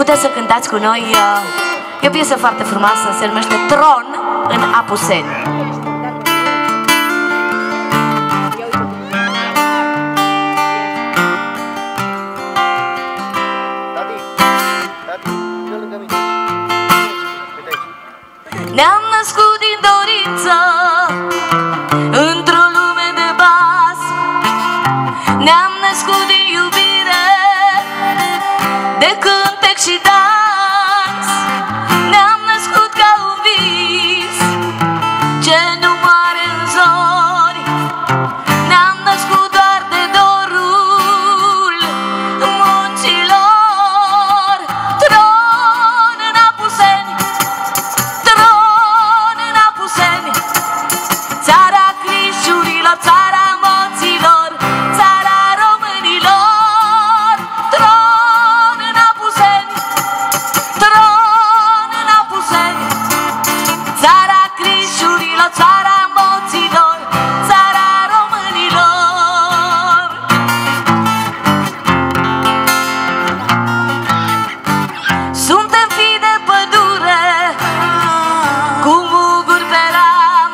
Puteți să cântați cu noi. Uh, e o piesă foarte frumoasă, se numește Tron în Apuseni. Ne-am născut din dorință Într-o lume de bas Ne-am născut Țara Crișurilor, țara moților Țara românilor. Suntem fii de pădure Cu muguri pe ram.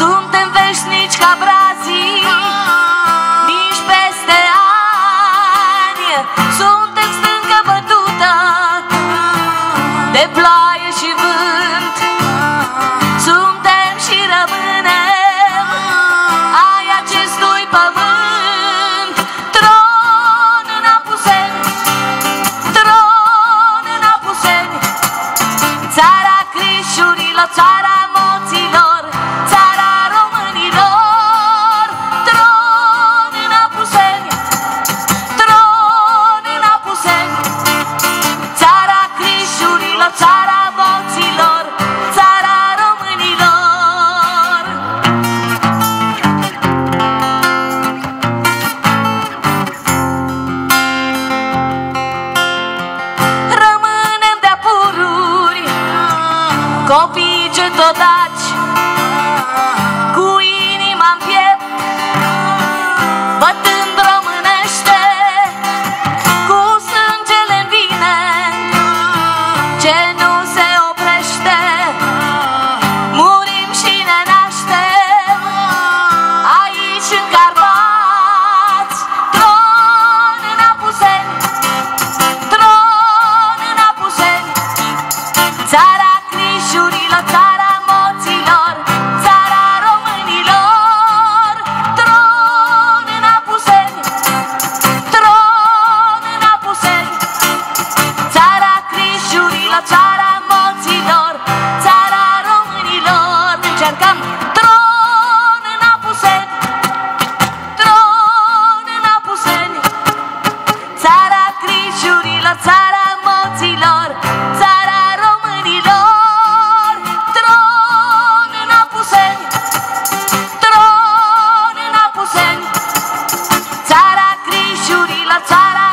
Suntem veșnici ca brazii Nici peste ani. Suntem stâncă bătută De ploaie Crișurilor, țara golpe de toda cercăm tron în Apuseni, tron în Apuseni, țara grijurilor, țara moților, țara românilor, tron în Apuseni, tron în Apuseni, țara grijurilor, țara